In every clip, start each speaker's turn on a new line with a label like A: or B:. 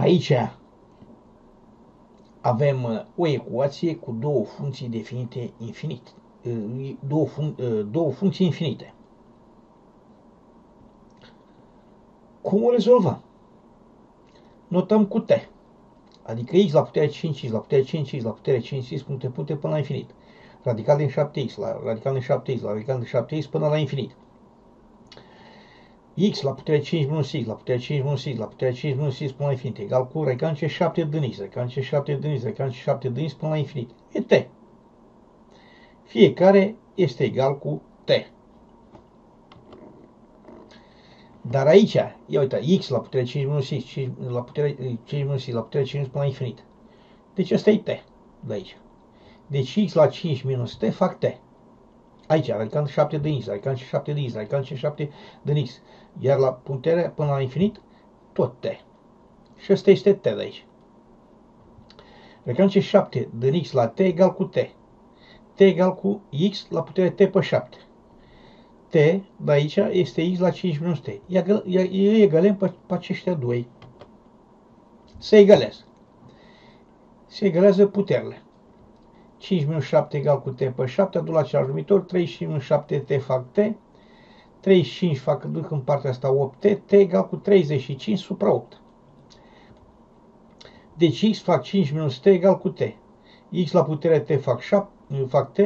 A: Aici avem uh, o ecuație cu două funcții definite infinit. Uh, două, fun uh, două funcții infinite. Cum o rezolvăm? Notăm cu t. Adică x la puterea 5, x la puterea 5, x la puterea 5, x puncte, puncte până la infinit. Radical din 7x la radical din 7x la radical din 7x până la infinit x la puterea 5 minus x la puterea 5 minus x la puterea 5 minus x până la infinit egal cu recance 7 din x, recance 7 din x, recance 7 din x până la infinit. E t. Fiecare este egal cu t. Dar aici, ia uita, x la puterea 5 minus x, 5 la puterea 5 minus x la puterea 5 până la infinit. Deci asta e t de aici. Deci x la 5 minus t fac t. Aici, radical 7 din x, radical 7 din x, radical 7 din x. Iar la putere până la infinit, tot t. Și ăsta este t de aici. Radical 7 din x la t egal cu t. t egal cu x la putere t pe 7. t de aici este x la 5 minus t. Îi egalăm pe, pe aceștia doi. Se egalează. Se egalează puterile. 5 minus 7 egal cu t pe 7, adu la același numitor, 35 minus 7 t fac t, 35 fac, duc în partea asta 8t, t egal cu 35 supra 8. Deci x fac 5 minus t egal cu t. x la putere t fac, 7, fac t,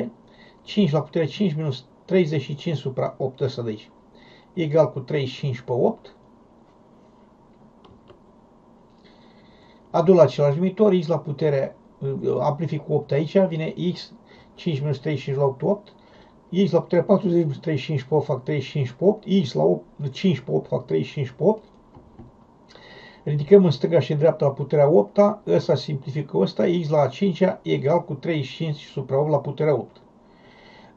A: 5 la putere 5 minus 35 supra 8 ăsta de aici. Egal cu 35 pe 8. Adu la același numitor, x la putere amplific cu 8 aici, vine x, 5 minus 35 la 8, 8, x la puterea 40 minus 35 pe 8 fac 35 pe 8, x la 8, 5 pe 8 fac 35 pe 8, ridicăm în stânga și în dreapta la puterea 8 -a, ăsta simplifică ăsta, x la 5 egal cu 35 supra 8 la puterea 8.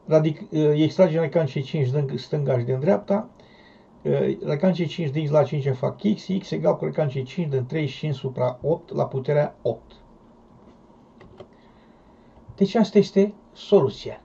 A: Radic, extragem la cance 5 din stânga și din dreapta, la cance 5 din x la 5 fac x, x egal cu cance 5 din 35 supra 8 la puterea 8. Deci asta este soluția.